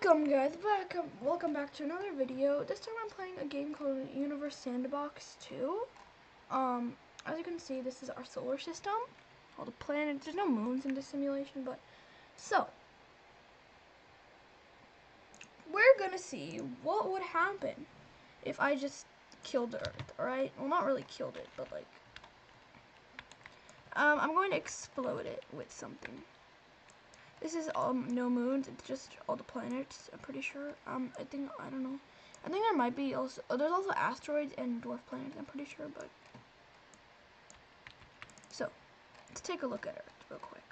Welcome guys, back welcome back to another video. This time I'm playing a game called Universe Sandbox 2. Um, as you can see, this is our solar system. All the planets. There's no moons in this simulation, but so we're gonna see what would happen if I just killed the Earth. Alright? Well not really killed it, but like um, I'm going to explode it with something. This is um no moons. It's just all the planets. I'm pretty sure. Um, I think I don't know. I think there might be also. Oh, there's also asteroids and dwarf planets. I'm pretty sure, but so let's take a look at Earth real quick.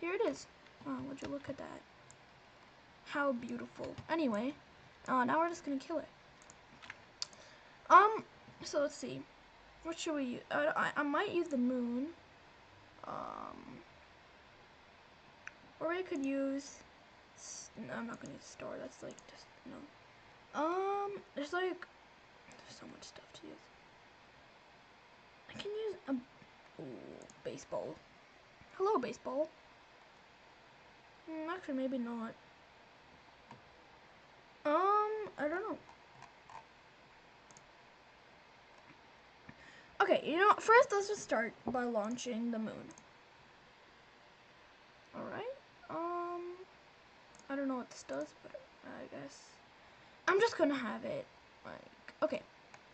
Here it is. Oh, would you look at that? How beautiful. Anyway, uh, now we're just gonna kill it. Um, so let's see. What should we use? Uh, I, I might use the moon. Um. Or I could use. No, I'm not gonna use star. That's like just no. Um, there's like there's so much stuff to use. I can use a ooh, baseball. Hello, baseball. Mm, actually, maybe not. Um, I don't know. Okay, you know, first let's just start by launching the moon. Alright. Um, I don't know what this does, but I guess I'm just gonna have it like okay.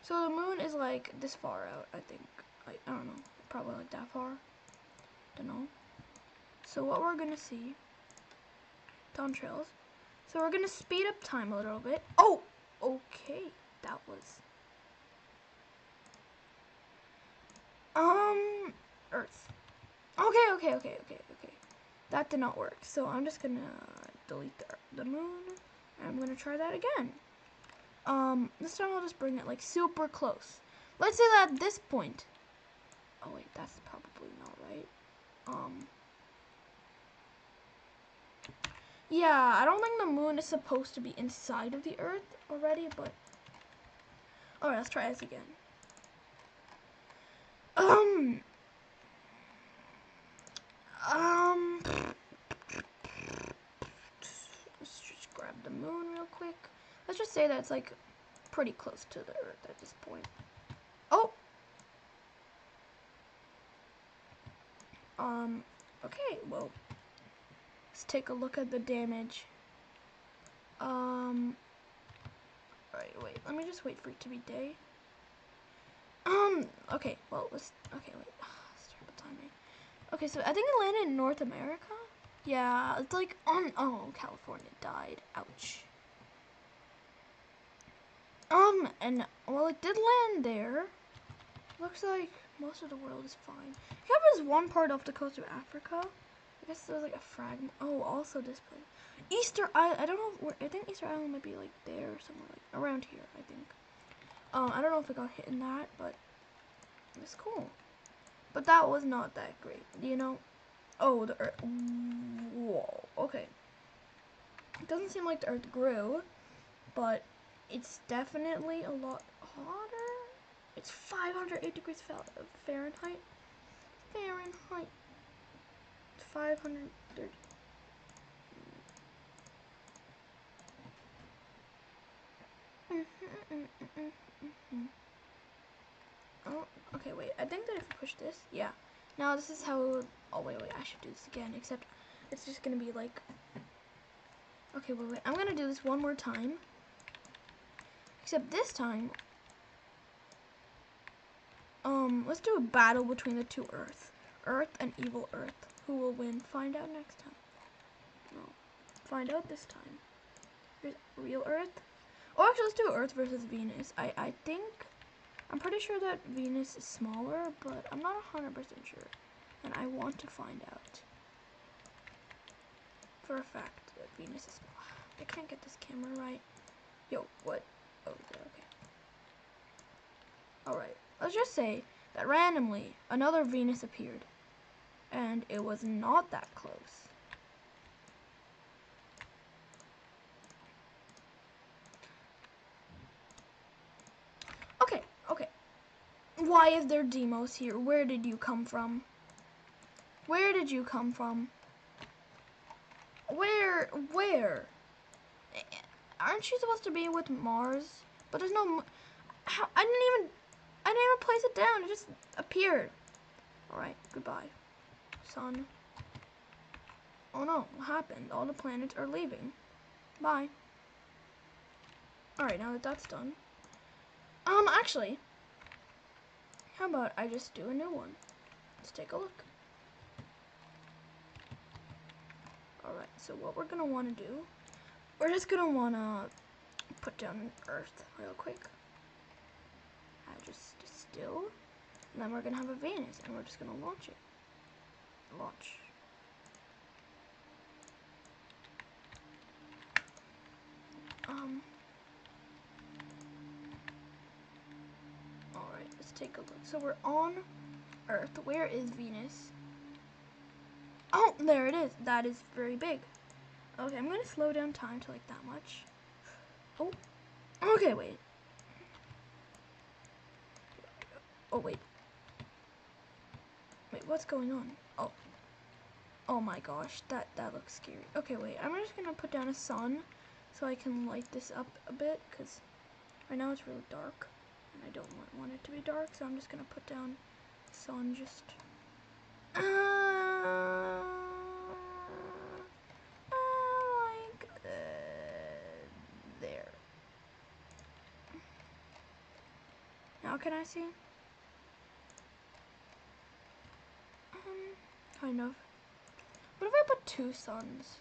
So the moon is like this far out, I think. Like I don't know, probably like that far. Don't know. So what we're gonna see, Dawn Trails. So we're gonna speed up time a little bit. Oh, okay, that was. Um, Earth. Okay, okay, okay, okay, okay. That did not work. So I'm just gonna delete the, the moon. I'm gonna try that again. Um, this time I'll just bring it like super close. Let's say that at this point. Oh wait, that's probably not right. Um. Yeah, I don't think the moon is supposed to be inside of the Earth already, but. Alright, let's try this again. Um. Um, let's just grab the moon real quick. Let's just say that it's like pretty close to the Earth at this point. Oh! Um, okay, well, let's take a look at the damage. Um, alright, wait, let me just wait for it to be day. Um, okay, well, let's, okay, wait. Okay, so I think it landed in North America. Yeah, it's like on. Oh, California died. Ouch. Um, and well, it did land there. Looks like most of the world is fine. Except there's one part off the coast of Africa. I guess there's like a fragment. Oh, also this place. Easter Island. I don't know. Where, I think Easter Island might be like there or somewhere like around here. I think. Um, I don't know if it got hit in that, but it's cool. But that was not that great, you know? Oh, the earth. Whoa, okay. It doesn't seem like the earth grew, but it's definitely a lot hotter. It's 508 degrees Fahrenheit. Fahrenheit. 530. Mm -hmm, mm -hmm, mm Oh, okay, wait. I think that if I push this, yeah. Now this is how, oh wait, wait, I should do this again, except it's just gonna be like, okay, wait, wait. I'm gonna do this one more time. Except this time, um, let's do a battle between the two Earth. Earth and Evil Earth. Who will win? Find out next time. No. Find out this time. Here's real Earth. Oh, actually, let's do Earth versus Venus. I, I think I'm pretty sure that Venus is smaller, but I'm not 100% sure. And I want to find out for a fact that Venus is small. I can't get this camera right. Yo, what? Oh, okay. Alright, let's just say that randomly another Venus appeared. And it was not that close. Why is there Deimos here? Where did you come from? Where did you come from? Where? Where? aren't you supposed to be with Mars? But there's no. How, I didn't even. I didn't even place it down. It just appeared. All right. Goodbye, sun. Oh no! What happened? All the planets are leaving. Bye. All right. Now that that's done. Um. Actually. How about I just do a new one? Let's take a look. Alright, so what we're gonna wanna do, we're just gonna wanna put down Earth real quick. I just still, and then we're gonna have a Venus, and we're just gonna launch it. Launch. Um. Alright, let's take a look. So we're on Earth. Where is Venus? Oh, there it is. That is very big. Okay, I'm gonna slow down time to like that much. Oh, okay, wait. Oh, wait. Wait, what's going on? Oh. Oh my gosh, that, that looks scary. Okay, wait, I'm just gonna put down a sun so I can light this up a bit, because right now it's really dark, I don't want, it to be dark, so I'm just gonna put down sun just... Uh, like uh, there. Now can I see? Um, kind of. What if I put two suns?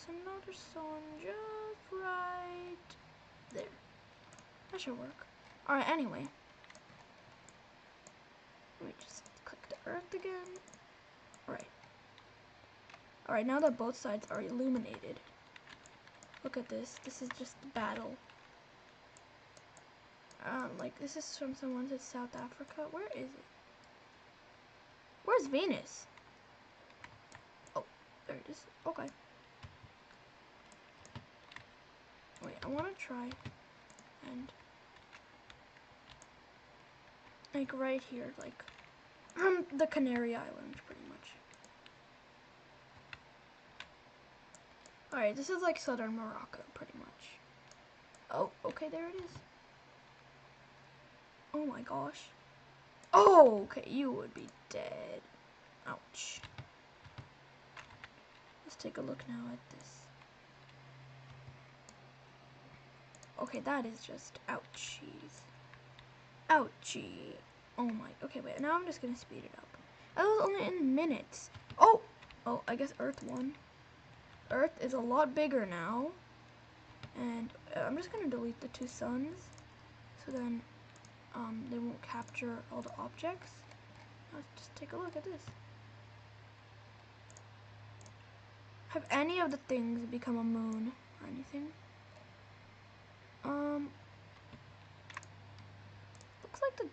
Just another sun, just right there. That should work. Alright, anyway. Let me just click the earth again. Alright. Alright, now that both sides are illuminated. Look at this. This is just the battle. Um, like, this is from someone to South Africa. Where is it? Where's Venus? Oh, there it is. Okay. Wait, I want to try and like right here, like um, the Canary Islands, pretty much. Alright, this is like southern Morocco, pretty much. Oh, okay, there it is. Oh my gosh. Oh, okay, you would be dead. Ouch. Let's take a look now at this. Okay, that is just ouchies. Ouchie. Oh my, okay, wait, now I'm just gonna speed it up. That was only in minutes. Oh, oh, I guess Earth won. Earth is a lot bigger now. And uh, I'm just gonna delete the two suns. So then um, they won't capture all the objects. Let's just take a look at this. Have any of the things become a moon or anything? Um, looks like the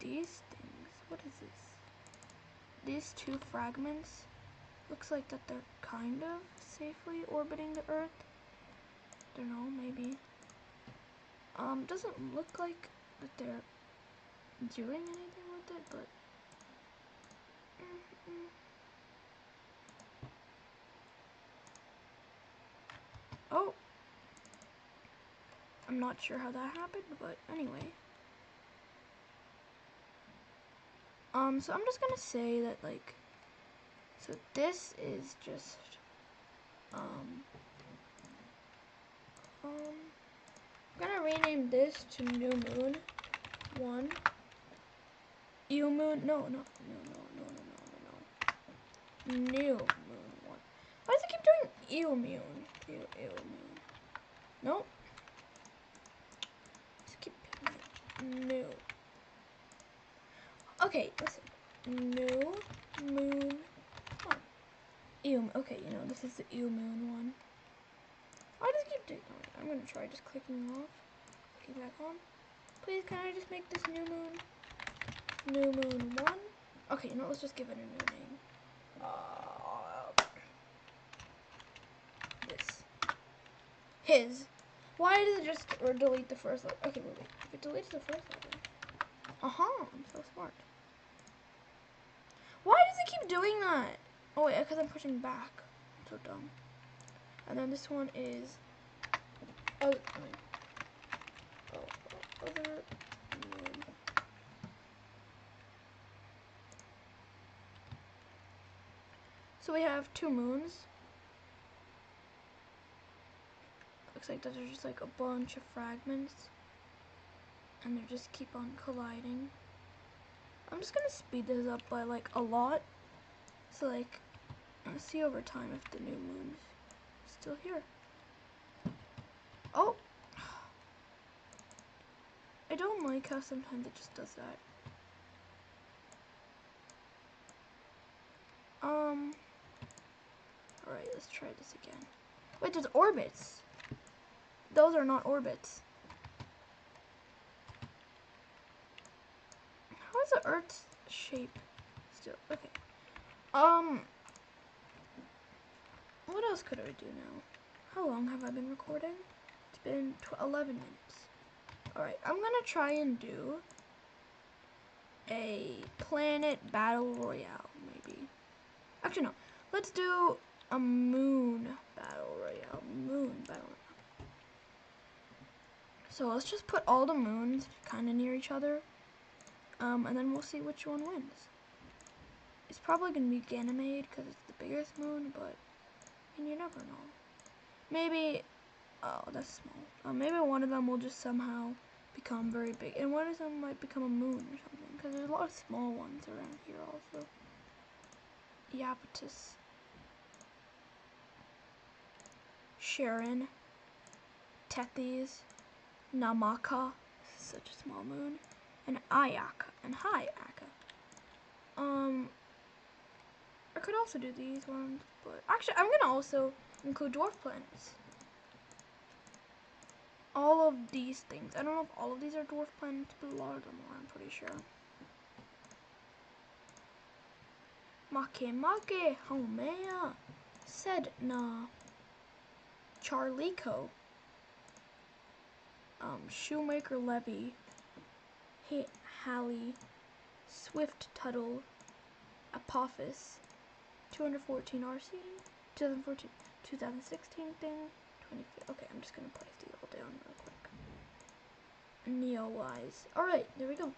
these things. What is this? These two fragments. Looks like that they're kind of safely orbiting the Earth. I don't know, maybe. Um, doesn't look like that they're doing anything with it, but. Mm -mm. Oh, I'm not sure how that happened, but anyway. Um, so I'm just gonna say that, like, so this is just, um, um, I'm gonna rename this to New Moon 1. Ew Moon, no, no, no, no, no, no, no, no, no. New Moon 1. Why does it keep doing Ew Moon? Ew, Ew Moon. Nope. New. Okay, listen. New moon one. Ew, okay, you know, this is the ew moon one. I just keep doing oh, I'm gonna try just clicking off. Clicking back on. Please, can I just make this new moon? New moon one. Okay, you know, let's just give it a new name. Uh, this. His. Why does it just or delete the first letter? Okay, wait, wait. If it deletes the first letter. Uh huh. I'm so smart. Why does it keep doing that? Oh wait, because I'm pushing back. so dumb. And then this one is. Oh, I mean, oh, other moon. So we have two moons. Looks like those are just like a bunch of fragments. And they just keep on colliding. I'm just gonna speed this up by like a lot. So like, I'll see over time if the new moon's still here. Oh! I don't like how sometimes it just does that. Um, alright, let's try this again. Wait, there's orbits. Those are not orbits. How is the Earth's shape still? Okay. Um, what else could I do now? How long have I been recording? It's been 11 minutes. Alright, I'm gonna try and do a planet battle royale, maybe. Actually, no. Let's do a moon battle royale. Moon battle royale. So let's just put all the moons kind of near each other. Um, and then we'll see which one wins. It's probably going to be Ganymede because it's the biggest moon, but you never know. Maybe, oh, that's small. Uh, maybe one of them will just somehow become very big, and one of them might become a moon or something, because there's a lot of small ones around here also. Iapetus. Charon. Tethys. Namaka. Such a small moon. And Ayaka. And Hi'iaka. Um, I could also do these ones, but actually I'm gonna also include dwarf planets. All of these things. I don't know if all of these are dwarf planets, but a lot of them are, I'm pretty sure. Make Make Haumea Sedna Chariklo um, Shoemaker Levy H Halley Swift Tuttle Apophis 214 RC 2014 2016 thing 20 okay I'm just gonna place these all down real quick. Neowise. Alright there we go.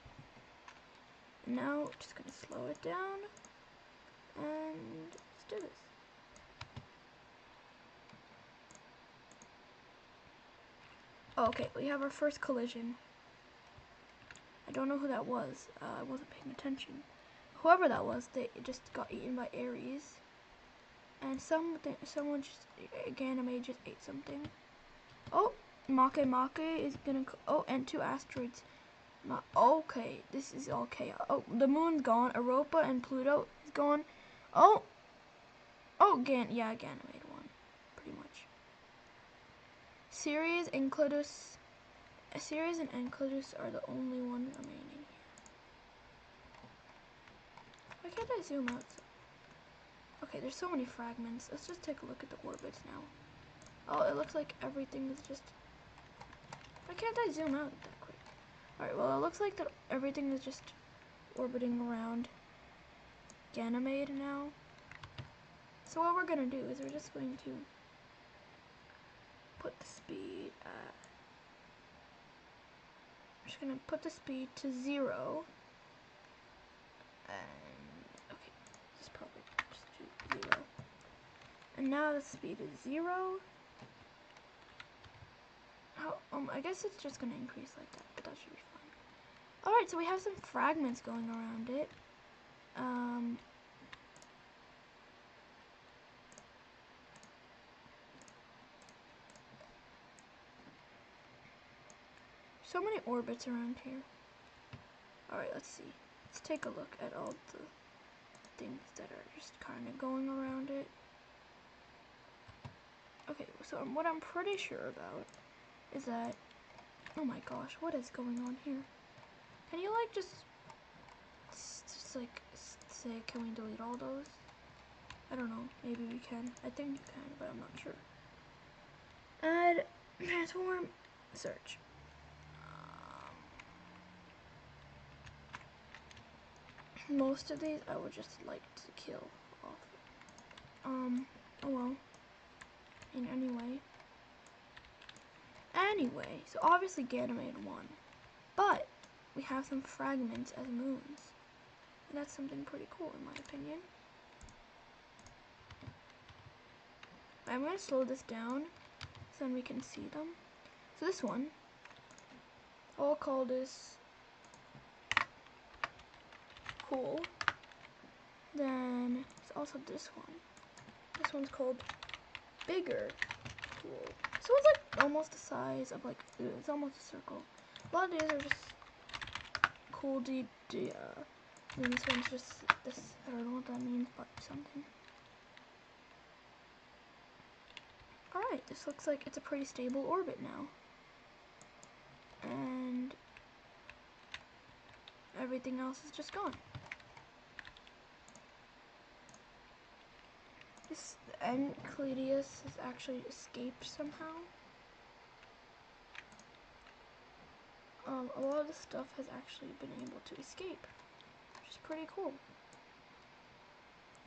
Now just gonna slow it down and let's do this. Okay, we have our first collision. I don't know who that was. Uh, I wasn't paying attention. Whoever that was, they just got eaten by Ares. And some someone just, Ganymede just ate something. Oh, Makemake is gonna, oh, and two asteroids. Ma okay, this is all chaos. Oh, the moon's gone. Europa and Pluto is gone. Oh! Oh, Gan yeah, Ganymede. Ceres and Clotus. Ceres and Enceladus are the only one remaining. Why can't I zoom out? Okay, there's so many fragments. Let's just take a look at the orbits now. Oh, it looks like everything is just... Why can't I zoom out that quick? Alright, well, it looks like that everything is just orbiting around Ganymede now. So what we're going to do is we're just going to put the speed at, I'm just to put the speed to zero. And, okay, this probably just do zero. And now the speed is zero. Um, I guess it's just to increase like that, but that should be fine. Alright, so we have some fragments going around it. Um, so many orbits around here. Alright, let's see. Let's take a look at all the things that are just kind of going around it. Okay, so what I'm pretty sure about is that, oh my gosh, what is going on here? Can you like just Just, like say, can we delete all those? I don't know. Maybe we can. I think you can, but I'm not sure. Add transform search. Most of these I would just like to kill off. Um, oh well. In any way. Anyway, so obviously Ganymede won. But we have some fragments as moons. And that's something pretty cool in my opinion. I'm going to slow this down so then we can see them. So this one, I'll call this cool. Then it's also this one. This one's called bigger. So it's like almost the size of like, it's almost a circle. A lot of these are just cool D, D uh, and this one's just this, I don't know what that means, but something. Alright, this looks like it's a pretty stable orbit now. And everything else is just gone. This Enceladus has actually escaped somehow. Um, a lot of the stuff has actually been able to escape, which is pretty cool.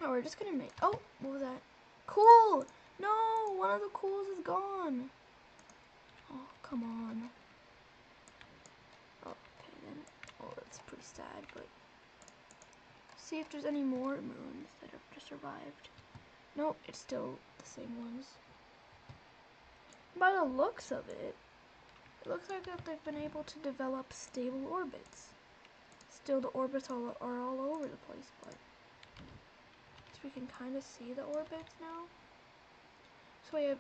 Oh, we're just gonna make. Oh, what was that? Cool! No, one of the cools is gone. Oh, come on. Oh, okay then. Oh, that's pretty sad, but see if there's any more moons that have just survived. Nope, it's still the same ones. By the looks of it, it looks like that they've been able to develop stable orbits. Still, the orbits all, are all over the place, but so we can kind of see the orbits now. So we have,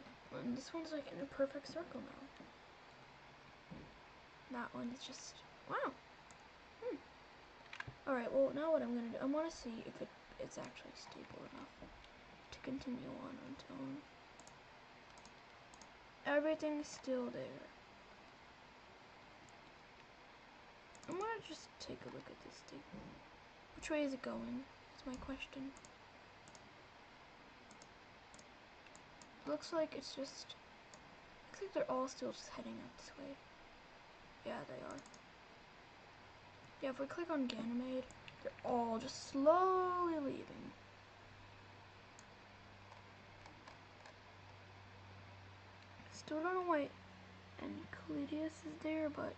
this one's like in a perfect circle now. That one is just, wow. Hmm. Alright, well now what I'm to do, I want to see if it, it's actually stable enough continue on until everything's still there. I'm gonna just take a look at this thing. Which way is it going? That's my question. Looks like it's just, looks like they're all still just heading up this way. Yeah, they are. Yeah, if we click on Ganymede, they're all just slowly leaving. Still don't know why and Enceladus is there, but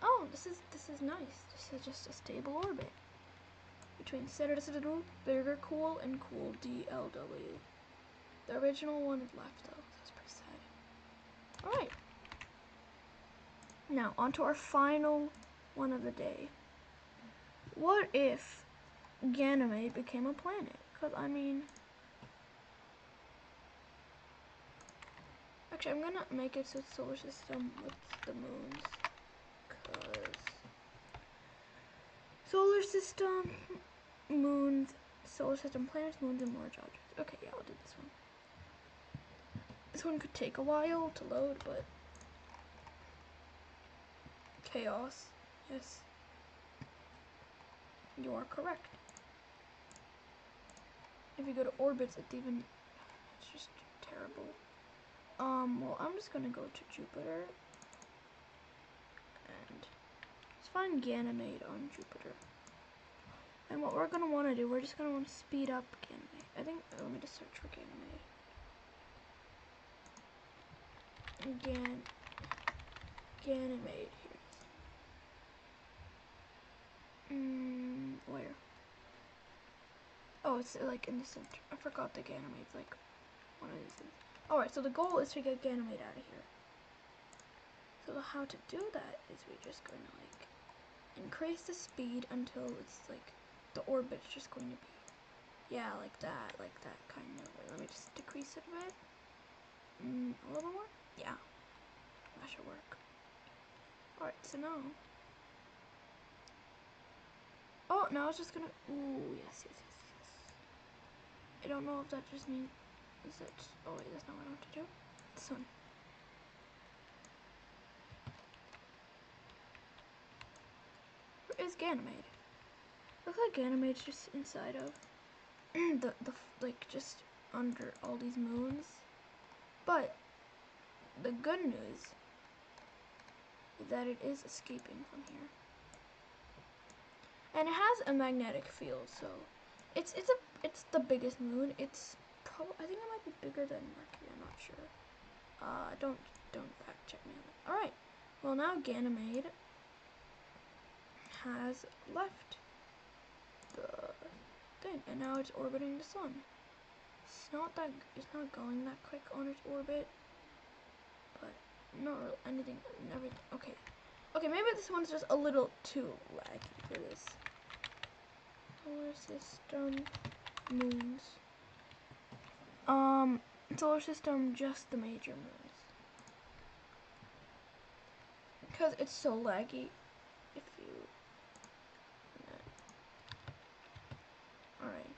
oh, this is this is nice. This is just a stable orbit between Center Citadel, Bigger Cool, and Cool DLW. The original one is left though, it's pretty sad. Alright. Now, on to our final one of the day. What if Ganymede became a planet? Because, I mean... Actually, I'm gonna make it so it's solar system with the moons. Because... Solar system, moons, solar system, planets, moons, and large objects. Okay, yeah, I'll do this one. This one could take a while to load, but chaos. Yes. You are correct. If you go to orbits, it's even, it's just terrible. Um, well, I'm just gonna go to Jupiter. And let's find Ganymede on Jupiter. And what we're gonna wanna do, we're just gonna wanna speed up Ganymede. I think, let me just search for Ganymede. Gan Ganymede here. Mm, where? Oh, it's like in the center. I forgot the Ganymede's like one of these things. Alright, so the goal is to get Ganymede out of here. So how to do that is we're just going to like increase the speed until it's like the orbit's just going to be yeah like that like that kind of way. Let me just decrease it a bit. Mm, a little more. Yeah, that should work. Alright, so now. Oh, now it's just gonna. Ooh, yes, yes, yes, yes. I don't know if that just means. Is it. Oh, wait, that's not what I want to do. This one. Where is Ganymede? Looks like Ganymede's just inside of the, the, like, just under all these moons. But the good news is that it is escaping from here. And it has a magnetic field, so It's it's a it's the biggest moon. It's I think it might be bigger than Mercury. I'm not sure. Uh, don't don't fact check me on that. All right. Well, now Ganymede has left the thing, and now it's orbiting the sun. It's not that it's not going that quick on its orbit, but not really anything. Everything. Okay. Okay, maybe this one's just a little too laggy for this. Solar system moons. Um, solar system, just the major moons. Because it's so laggy. If you. Alright.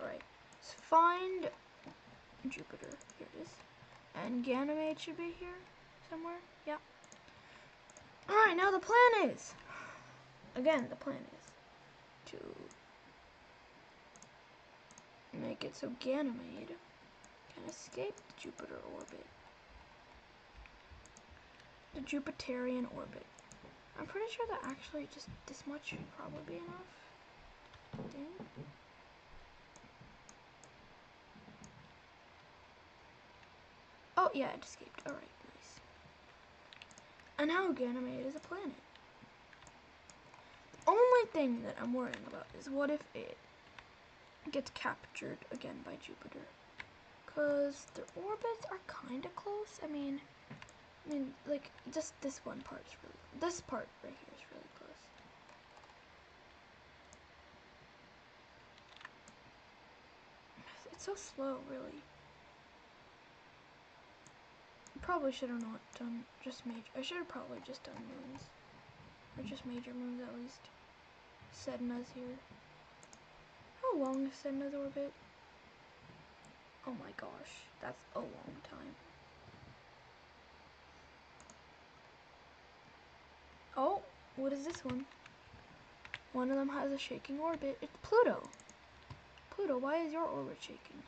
Alright. Let's find Jupiter. Here it is. And Ganymede should be here somewhere. Yeah. Alright, now the plan is. Again, the plan is to make it so Ganymede can escape the Jupiter orbit. The Jupiterian orbit. I'm pretty sure that actually just this much should probably be enough. Dang. Oh, yeah, it escaped. Alright, nice. And now Ganymede is a planet The only thing that I'm worrying about is what if it gets captured again by Jupiter? Because their orbits are kind of close. I mean, I mean, like, just this one part's really, this part right here is really close. It's so slow, really. Probably should have not done just major. I should have probably just done moons. Or just major moons at least. Sedna's here. Long is orbit? Oh my gosh, that's a long time. Oh, what is this one? One of them has a shaking orbit. It's Pluto. Pluto, why is your orbit shaking?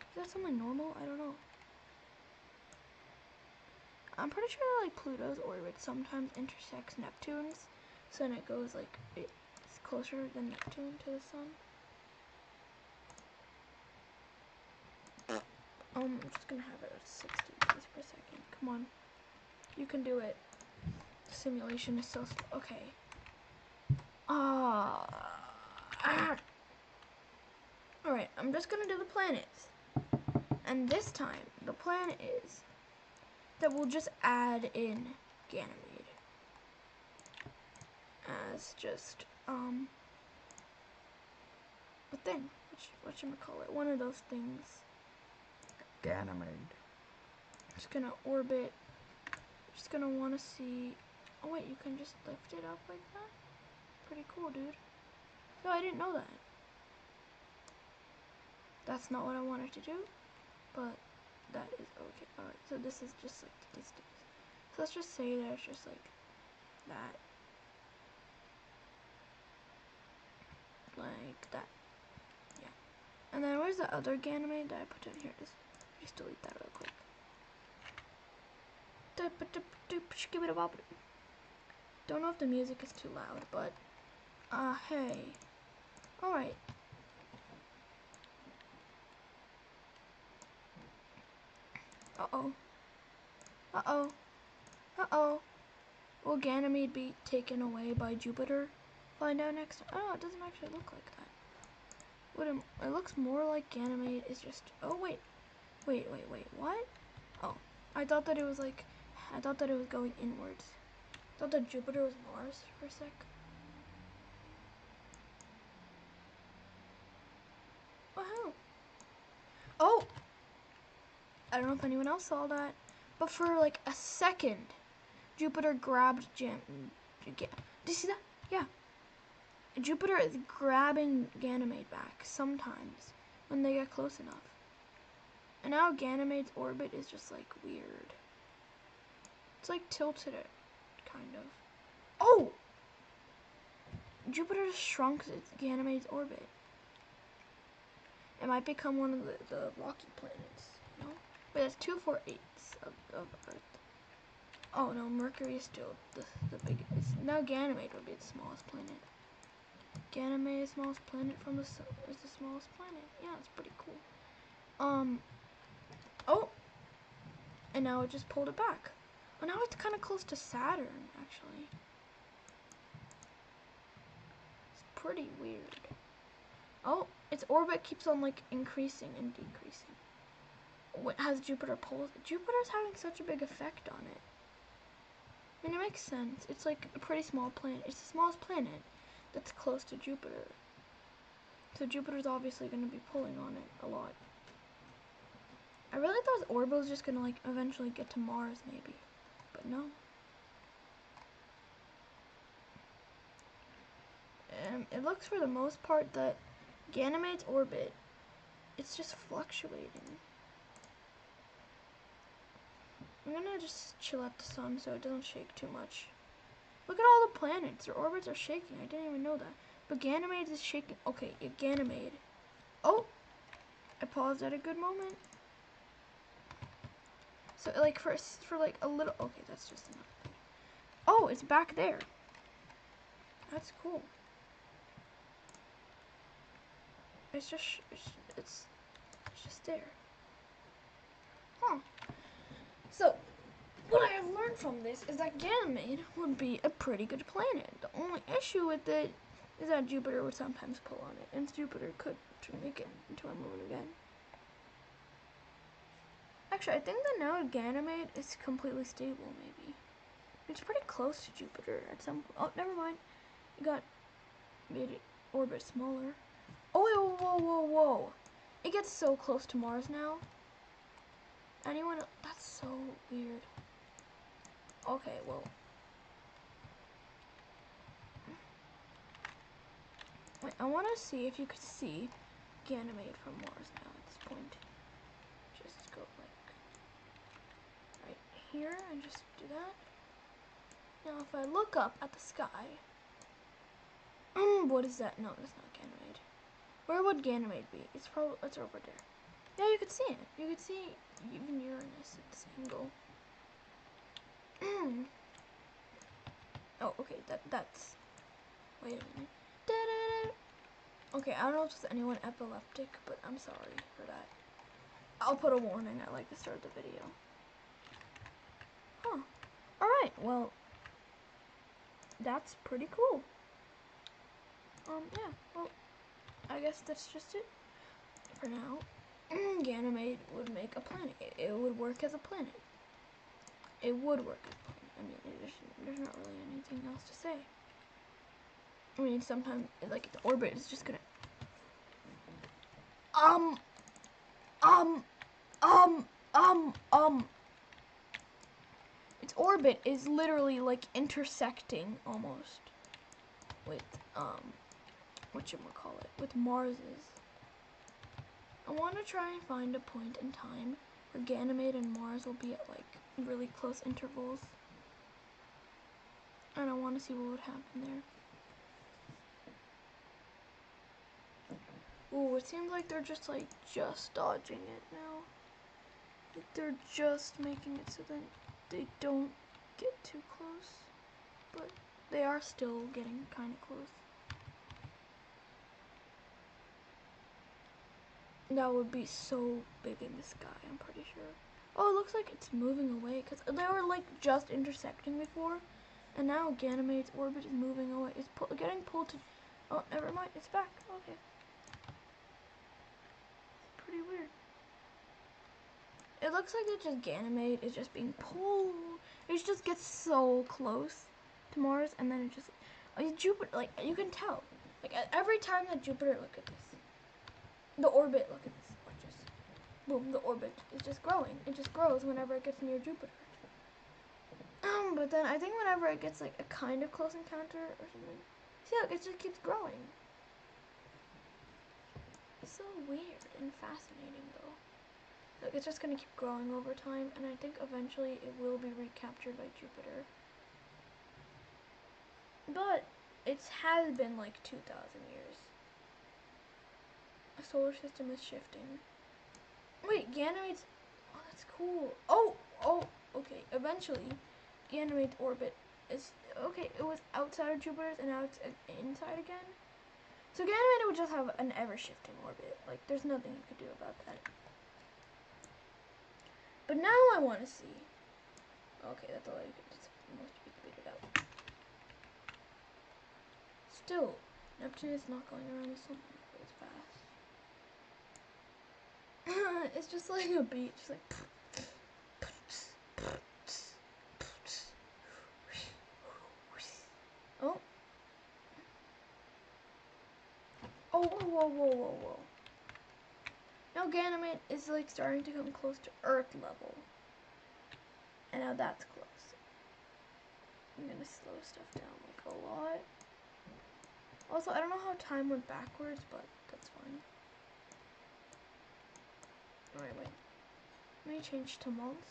Is that something normal? I don't know. I'm pretty sure like Pluto's orbit sometimes intersects Neptune's, so then it goes like it's closer than Neptune to the sun. Um, I'm just gonna have it at 60 meters per second. Come on, you can do it. The simulation is so slow. Okay. Ah. ah. Alright, I'm just gonna do the planets. And this time, the plan is that we'll just add in Ganymede as just um a thing. Which what should we call it? One of those things. Ganymede. Just gonna orbit. Just gonna want to see. Oh wait, you can just lift it up like that. Pretty cool, dude. No, I didn't know that. That's not what I wanted to do, but that is okay. Alright, so this is just like the distance. So let's just say that it's just like that. Like that. Yeah. And then where's the other Ganymede that I put in here? Delete that real quick. Don't know if the music is too loud, but uh hey. Alright, Uh-oh. Uh-oh. Uh-oh. Will Ganymede be taken away by Jupiter? Find out next Oh, it doesn't actually look like that. What it looks more like Ganymede is just... Oh, wait. Wait, wait, wait. What? Oh. I thought that it was like... I thought that it was going inwards. I thought that Jupiter was Mars for a sec. Wow. Oh! I don't know if anyone else saw that, but for like a second, Jupiter grabbed Jam. Did you see that? Yeah. Jupiter is grabbing Ganymede back sometimes when they get close enough. And now Ganymede's orbit is just like weird. It's like tilted it, kind of. Oh! Jupiter shrunk its Ganymede's orbit. It might become one of the, the rocky planets, you know? But that's two four eighths of, of Earth. Oh no, Mercury is still the, the biggest. Now Ganymede would be the smallest planet. Ganymede, smallest planet from the sun, is the smallest planet. Yeah, it's pretty cool. Um. Oh. And now it just pulled it back. Oh, now it's kind of close to Saturn, actually. It's pretty weird. Oh, its orbit keeps on like increasing and decreasing. What has Jupiter poles? Jupiter's having such a big effect on it. I mean, it makes sense. It's like a pretty small planet. It's the smallest planet that's close to Jupiter. So Jupiter's obviously going to be pulling on it a lot. I really thought orbit was just to like eventually get to Mars maybe. But no. Um, it looks for the most part that Ganymede's orbit, it's just fluctuating. I'm gonna just chill at the sun so it doesn't shake too much. Look at all the planets. Their orbits are shaking. I didn't even know that. But Ganymede is shaking. Okay, Ganymede. Oh! I paused at a good moment. So, like, for, for like, a little... Okay, that's just enough. Oh, it's back there. That's cool. It's just... It's, it's, it's just there. Huh. So, what I have learned from this is that Ganymede would be a pretty good planet. The only issue with it is that Jupiter would sometimes pull on it, and Jupiter could make it into a moon again. Actually, I think that now Ganymede is completely stable, maybe. It's pretty close to Jupiter at some Oh, never mind. It got made it orbit smaller. Oh, whoa, whoa, whoa, whoa. It gets so close to Mars now. Anyone? That's so weird. Okay, well. Wait, I want to see if you could see Ganymede from Mars now at this point. Just go like right here and just do that. Now if I look up at the sky, um, what is that? No, that's not Ganymede. Where would Ganymede be? It's probably, it's over there. Yeah, you could see it. You could see even Uranus at this angle. oh, okay, that that's. Wait a minute. Da -da -da. Okay, I don't know if there's anyone epileptic, but I'm sorry for that. I'll put a warning at like the start of the video. Alright, well, that's pretty cool. Um, yeah, well, I guess that's just it for now. Ganymede would make a planet. It, it, would work as a planet. It would work as a planet. I mean, there's, there's not really anything else to say. I mean, sometimes, like, the orbit is just gonna... Um... Um... Um... Um... Um... Its orbit is literally, like, intersecting, almost, with, um... what you call it with Mars's. I want to try and find a point in time where Ganymede and Mars will be at like really close intervals. And I want to see what would happen there. Ooh, it seems like they're just like just dodging it now. Like they're just making it so that they don't get too close. But they are still getting kind of close. That would be so big in the sky, I'm pretty sure. Oh, it looks like it's moving away because they were like just intersecting before. And now Ganymede's orbit is moving away. It's pu getting pulled to... Oh, never mind. It's back. Okay. It's pretty weird. It looks like it's just Ganymede is just being pulled. It just gets so close to Mars and then it just... Like, Jupiter, like, you can tell. Like, every time that Jupiter... Look at this the orbit, look at this, just, boom, the orbit is just growing. It just grows whenever it gets near Jupiter. Um, but then I think whenever it gets like a kind of close encounter or something, see look, it just keeps growing. It's so weird and fascinating though. Like it's just gonna keep growing over time, and I think eventually it will be recaptured by Jupiter. But it has been like 2,000 years A solar system is shifting. Wait, Ganymede's... Oh, that's cool. Oh, oh, okay. Eventually, Ganymede's orbit is... Okay, it was outside of Jupiter's and now it's uh, inside again. So Ganymede would just have an ever-shifting orbit. Like, there's nothing you could do about that. But now I want to see. Okay, that's all I be speeded out. Still, Neptune is not going around the sun as fast. it's just like a beach, like. Oh. Oh, whoa, whoa, whoa, whoa. Ganymede is like starting to come close to Earth level. And now that's close. I'm gonna slow stuff down like a lot. Also, I don't know how time went backwards, but that's fine. Alright, wait. Let me change to months.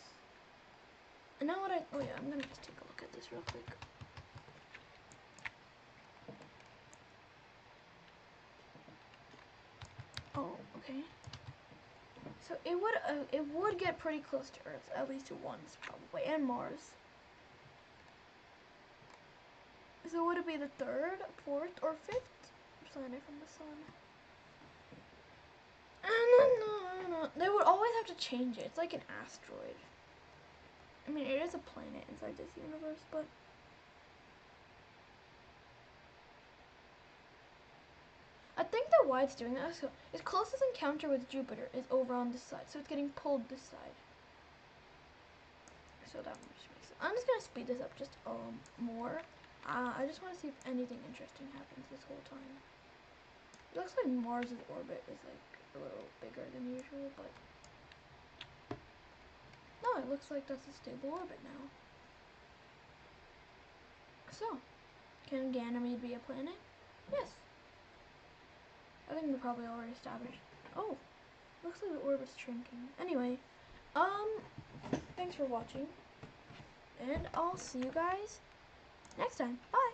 And now what I, oh yeah, I'm gonna just take a look at this real quick. Oh, okay. So it would uh, it would get pretty close to Earth at least once probably, and Mars. So would it be the third, fourth, or fifth planet from the sun? They would always have to change it. It's like an asteroid. I mean, it is a planet inside this universe, but Why it's doing that. So its closest encounter with Jupiter is over on this side, so it's getting pulled this side. So that just makes sense. I'm just gonna speed this up just um more. Uh, I just want to see if anything interesting happens this whole time. It looks like Mars's orbit is like a little bigger than usual, but no, it looks like that's a stable orbit now. So, can Ganymede be a planet? Yes. I think we probably already established. Oh, looks like the orbit's shrinking. Anyway, um, thanks for watching. And I'll see you guys next time. Bye.